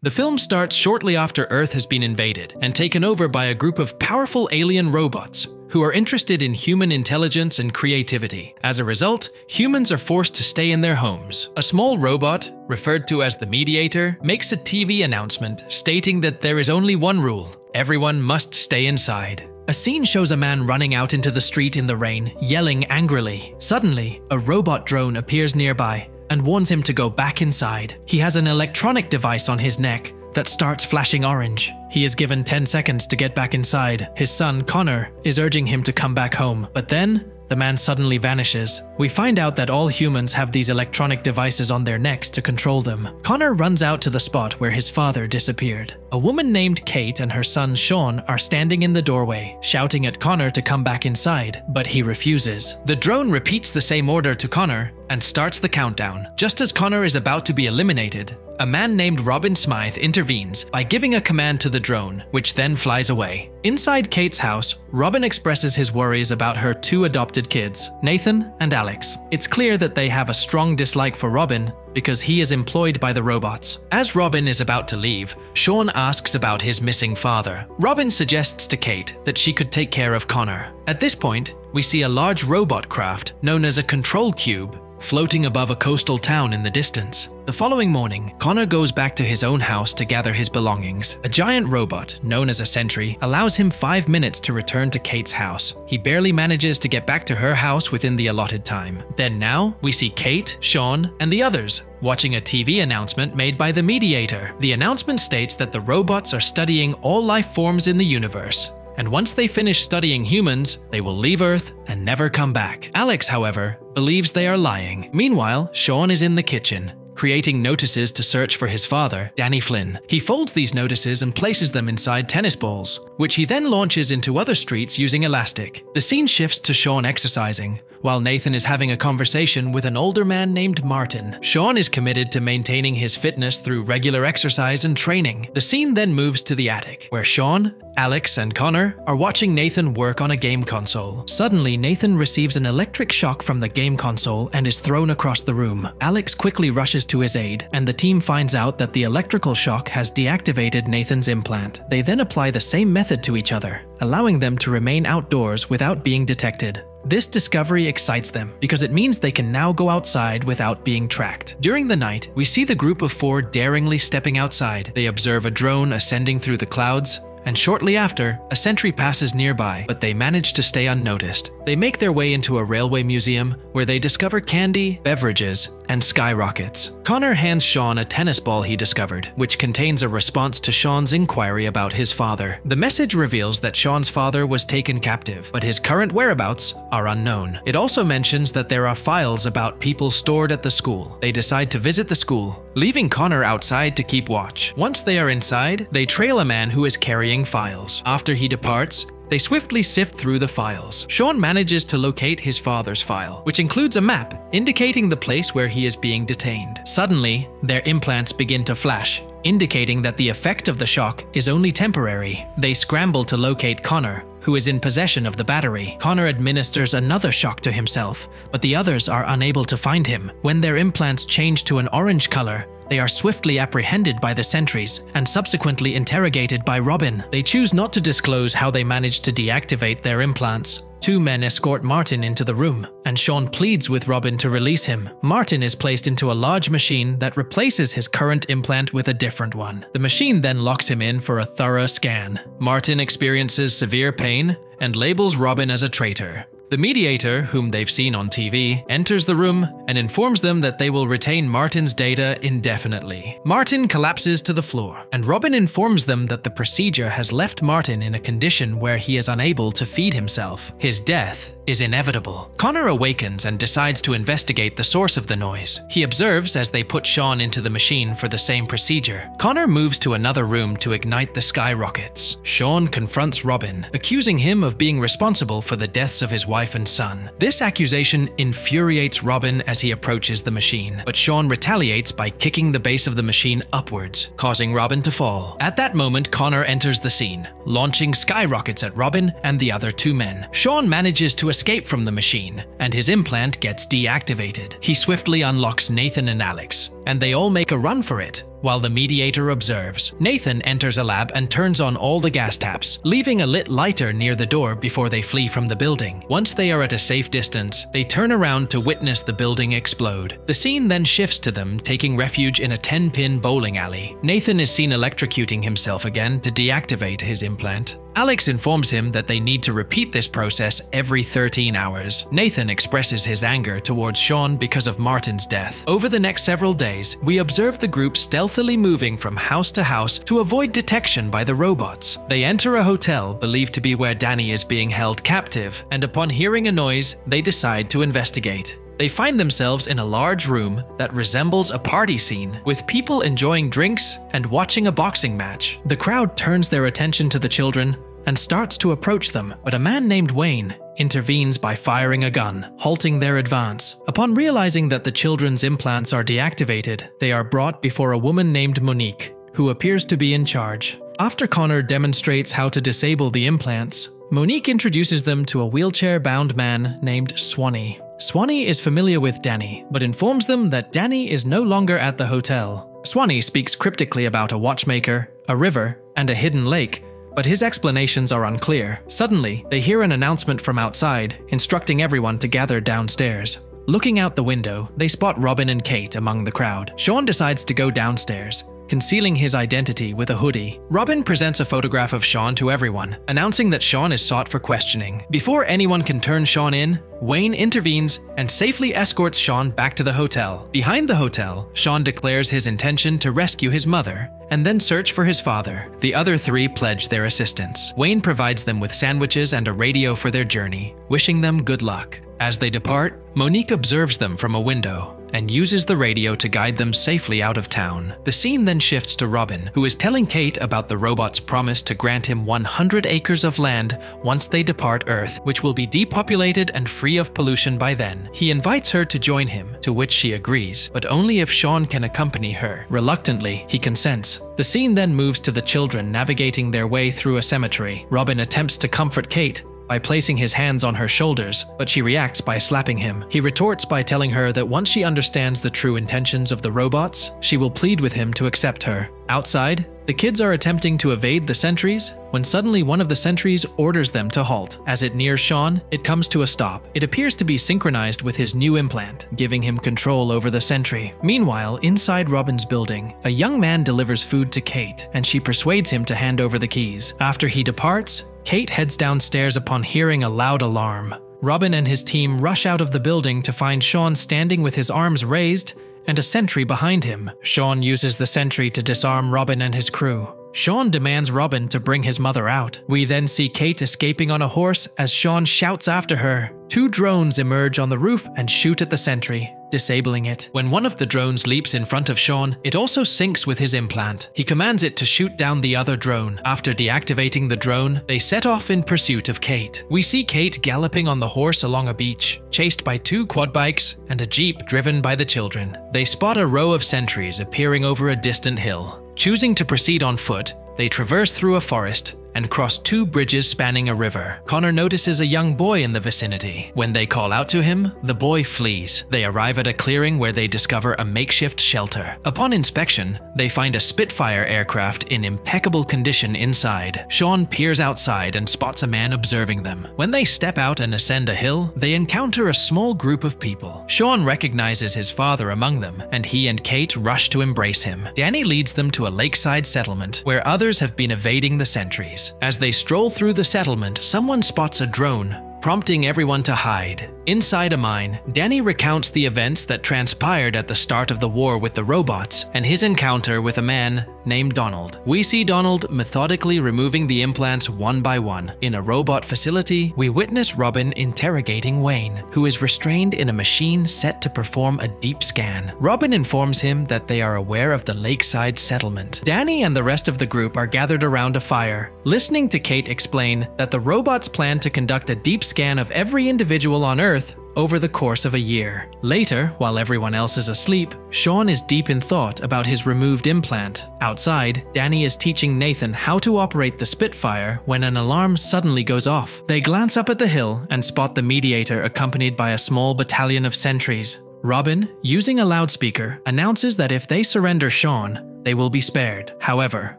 The film starts shortly after Earth has been invaded and taken over by a group of powerful alien robots who are interested in human intelligence and creativity. As a result, humans are forced to stay in their homes. A small robot, referred to as the Mediator, makes a TV announcement stating that there is only one rule everyone must stay inside. A scene shows a man running out into the street in the rain, yelling angrily. Suddenly, a robot drone appears nearby and warns him to go back inside. He has an electronic device on his neck that starts flashing orange. He is given 10 seconds to get back inside. His son, Connor, is urging him to come back home. But then, the man suddenly vanishes. We find out that all humans have these electronic devices on their necks to control them. Connor runs out to the spot where his father disappeared. A woman named Kate and her son Sean are standing in the doorway, shouting at Connor to come back inside, but he refuses. The drone repeats the same order to Connor and starts the countdown. Just as Connor is about to be eliminated, a man named Robin Smythe intervenes by giving a command to the drone, which then flies away. Inside Kate's house, Robin expresses his worries about her two adopted kids, Nathan and Alex. It's clear that they have a strong dislike for Robin because he is employed by the robots. As Robin is about to leave, Sean asks about his missing father. Robin suggests to Kate that she could take care of Connor. At this point, we see a large robot craft known as a control cube floating above a coastal town in the distance. The following morning, Connor goes back to his own house to gather his belongings. A giant robot, known as a sentry, allows him five minutes to return to Kate's house. He barely manages to get back to her house within the allotted time. Then now, we see Kate, Sean, and the others watching a TV announcement made by the Mediator. The announcement states that the robots are studying all life forms in the universe and once they finish studying humans, they will leave Earth and never come back. Alex, however, believes they are lying. Meanwhile, Sean is in the kitchen, creating notices to search for his father, Danny Flynn. He folds these notices and places them inside tennis balls, which he then launches into other streets using elastic. The scene shifts to Sean exercising, while Nathan is having a conversation with an older man named Martin. Sean is committed to maintaining his fitness through regular exercise and training. The scene then moves to the attic, where Sean, Alex, and Connor are watching Nathan work on a game console. Suddenly, Nathan receives an electric shock from the game console and is thrown across the room. Alex quickly rushes to his aid, and the team finds out that the electrical shock has deactivated Nathan's implant. They then apply the same method to each other, allowing them to remain outdoors without being detected. This discovery excites them because it means they can now go outside without being tracked. During the night, we see the group of four daringly stepping outside. They observe a drone ascending through the clouds, and shortly after, a sentry passes nearby, but they manage to stay unnoticed. They make their way into a railway museum where they discover candy, beverages, and skyrockets. Connor hands Sean a tennis ball he discovered, which contains a response to Sean's inquiry about his father. The message reveals that Sean's father was taken captive, but his current whereabouts are unknown. It also mentions that there are files about people stored at the school. They decide to visit the school, leaving Connor outside to keep watch. Once they are inside, they trail a man who is carrying files. After he departs, they swiftly sift through the files. Sean manages to locate his father's file, which includes a map indicating the place where he is being detained. Suddenly, their implants begin to flash, indicating that the effect of the shock is only temporary. They scramble to locate Connor, who is in possession of the battery. Connor administers another shock to himself, but the others are unable to find him. When their implants change to an orange color, they are swiftly apprehended by the sentries and subsequently interrogated by Robin. They choose not to disclose how they managed to deactivate their implants. Two men escort Martin into the room, and Sean pleads with Robin to release him. Martin is placed into a large machine that replaces his current implant with a different one. The machine then locks him in for a thorough scan. Martin experiences severe pain and labels Robin as a traitor. The mediator, whom they've seen on TV, enters the room and informs them that they will retain Martin's data indefinitely. Martin collapses to the floor, and Robin informs them that the procedure has left Martin in a condition where he is unable to feed himself. His death is inevitable. Connor awakens and decides to investigate the source of the noise. He observes as they put Sean into the machine for the same procedure. Connor moves to another room to ignite the skyrockets. Sean confronts Robin, accusing him of being responsible for the deaths of his wife and son. This accusation infuriates Robin as he approaches the machine, but Sean retaliates by kicking the base of the machine upwards, causing Robin to fall. At that moment, Connor enters the scene, launching skyrockets at Robin and the other two men. Sean manages to escape from the machine, and his implant gets deactivated. He swiftly unlocks Nathan and Alex, and they all make a run for it. While the mediator observes. Nathan enters a lab and turns on all the gas taps, leaving a lit lighter near the door before they flee from the building. Once they are at a safe distance, they turn around to witness the building explode. The scene then shifts to them taking refuge in a 10-pin bowling alley. Nathan is seen electrocuting himself again to deactivate his implant. Alex informs him that they need to repeat this process every 13 hours. Nathan expresses his anger towards Sean because of Martin's death. Over the next several days, we observe the group stealthily moving from house to house to avoid detection by the robots. They enter a hotel believed to be where Danny is being held captive, and upon hearing a noise, they decide to investigate. They find themselves in a large room that resembles a party scene, with people enjoying drinks and watching a boxing match. The crowd turns their attention to the children and starts to approach them, but a man named Wayne intervenes by firing a gun, halting their advance. Upon realizing that the children's implants are deactivated, they are brought before a woman named Monique, who appears to be in charge. After Connor demonstrates how to disable the implants, Monique introduces them to a wheelchair bound man named Swanee. Swanee is familiar with Danny, but informs them that Danny is no longer at the hotel. Swanee speaks cryptically about a watchmaker, a river, and a hidden lake, but his explanations are unclear. Suddenly, they hear an announcement from outside, instructing everyone to gather downstairs. Looking out the window, they spot Robin and Kate among the crowd. Sean decides to go downstairs, concealing his identity with a hoodie. Robin presents a photograph of Sean to everyone, announcing that Sean is sought for questioning. Before anyone can turn Sean in, Wayne intervenes and safely escorts Sean back to the hotel. Behind the hotel, Sean declares his intention to rescue his mother and then search for his father. The other three pledge their assistance. Wayne provides them with sandwiches and a radio for their journey, wishing them good luck. As they depart, Monique observes them from a window and uses the radio to guide them safely out of town. The scene then shifts to Robin, who is telling Kate about the robot's promise to grant him 100 acres of land once they depart Earth, which will be depopulated and free of pollution by then. He invites her to join him, to which she agrees, but only if Sean can accompany her. Reluctantly, he consents. The scene then moves to the children navigating their way through a cemetery. Robin attempts to comfort Kate, by placing his hands on her shoulders, but she reacts by slapping him. He retorts by telling her that once she understands the true intentions of the robots, she will plead with him to accept her. Outside, the kids are attempting to evade the sentries when suddenly one of the sentries orders them to halt. As it nears Sean, it comes to a stop. It appears to be synchronized with his new implant, giving him control over the sentry. Meanwhile, inside Robin's building, a young man delivers food to Kate, and she persuades him to hand over the keys. After he departs, Kate heads downstairs upon hearing a loud alarm. Robin and his team rush out of the building to find Sean standing with his arms raised and a sentry behind him. Sean uses the sentry to disarm Robin and his crew. Sean demands Robin to bring his mother out. We then see Kate escaping on a horse as Sean shouts after her. Two drones emerge on the roof and shoot at the sentry disabling it. When one of the drones leaps in front of Sean, it also syncs with his implant. He commands it to shoot down the other drone. After deactivating the drone, they set off in pursuit of Kate. We see Kate galloping on the horse along a beach, chased by two quad bikes and a jeep driven by the children. They spot a row of sentries appearing over a distant hill. Choosing to proceed on foot, they traverse through a forest and cross two bridges spanning a river. Connor notices a young boy in the vicinity. When they call out to him, the boy flees. They arrive at a clearing where they discover a makeshift shelter. Upon inspection, they find a Spitfire aircraft in impeccable condition inside. Sean peers outside and spots a man observing them. When they step out and ascend a hill, they encounter a small group of people. Sean recognizes his father among them, and he and Kate rush to embrace him. Danny leads them to a lakeside settlement where others have been evading the sentries. As they stroll through the settlement, someone spots a drone prompting everyone to hide. Inside a mine, Danny recounts the events that transpired at the start of the war with the robots and his encounter with a man named Donald. We see Donald methodically removing the implants one by one. In a robot facility, we witness Robin interrogating Wayne, who is restrained in a machine set to perform a deep scan. Robin informs him that they are aware of the lakeside settlement. Danny and the rest of the group are gathered around a fire, listening to Kate explain that the robots plan to conduct a deep scan of every individual on Earth over the course of a year. Later, while everyone else is asleep, Sean is deep in thought about his removed implant. Outside, Danny is teaching Nathan how to operate the Spitfire when an alarm suddenly goes off. They glance up at the hill and spot the mediator accompanied by a small battalion of sentries. Robin, using a loudspeaker, announces that if they surrender Sean, they will be spared. However,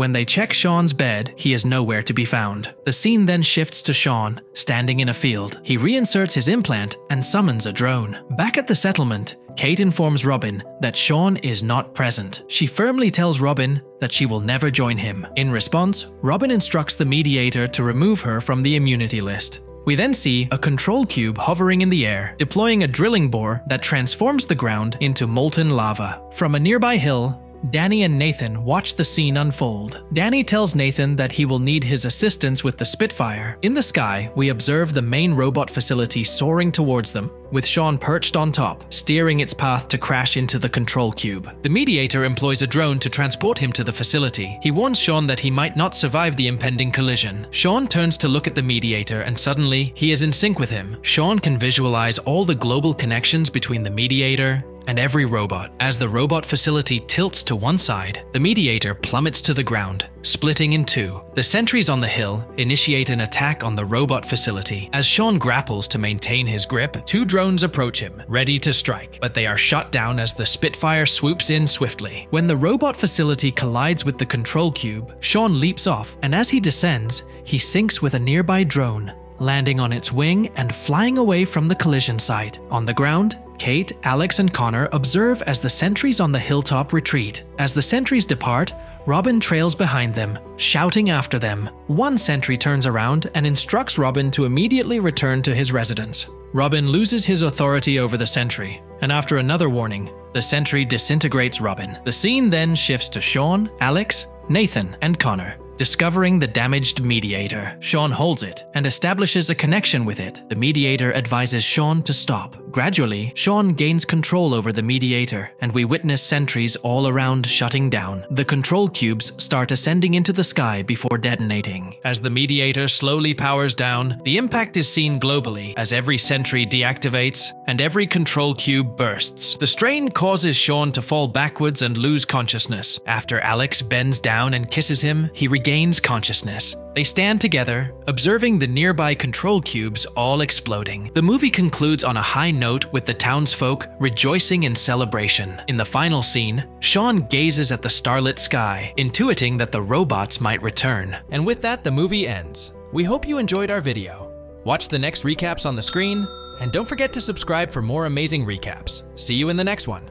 when they check Sean's bed, he is nowhere to be found. The scene then shifts to Sean, standing in a field. He reinserts his implant and summons a drone. Back at the settlement, Kate informs Robin that Sean is not present. She firmly tells Robin that she will never join him. In response, Robin instructs the mediator to remove her from the immunity list. We then see a control cube hovering in the air, deploying a drilling bore that transforms the ground into molten lava. From a nearby hill, Danny and Nathan watch the scene unfold. Danny tells Nathan that he will need his assistance with the Spitfire. In the sky, we observe the main robot facility soaring towards them, with Sean perched on top, steering its path to crash into the control cube. The Mediator employs a drone to transport him to the facility. He warns Sean that he might not survive the impending collision. Sean turns to look at the Mediator and suddenly, he is in sync with him. Sean can visualize all the global connections between the Mediator and every robot. As the robot facility tilts to one side, the Mediator plummets to the ground, splitting in two. The sentries on the hill initiate an attack on the robot facility. As Sean grapples to maintain his grip, two drones approach him, ready to strike, but they are shot down as the Spitfire swoops in swiftly. When the robot facility collides with the control cube, Sean leaps off, and as he descends, he syncs with a nearby drone, landing on its wing and flying away from the collision site. On the ground, Kate, Alex, and Connor observe as the sentries on the hilltop retreat. As the sentries depart, Robin trails behind them, shouting after them. One sentry turns around and instructs Robin to immediately return to his residence. Robin loses his authority over the sentry, and after another warning, the sentry disintegrates Robin. The scene then shifts to Sean, Alex, Nathan, and Connor. Discovering the damaged mediator, Sean holds it and establishes a connection with it. The mediator advises Sean to stop. Gradually, Sean gains control over the mediator, and we witness sentries all around shutting down. The control cubes start ascending into the sky before detonating. As the mediator slowly powers down, the impact is seen globally as every sentry deactivates and every control cube bursts. The strain causes Sean to fall backwards and lose consciousness. After Alex bends down and kisses him, he regains consciousness. They stand together, observing the nearby control cubes all exploding. The movie concludes on a high note with the townsfolk rejoicing in celebration. In the final scene, Sean gazes at the starlit sky, intuiting that the robots might return. And with that, the movie ends. We hope you enjoyed our video. Watch the next recaps on the screen, and don't forget to subscribe for more amazing recaps. See you in the next one.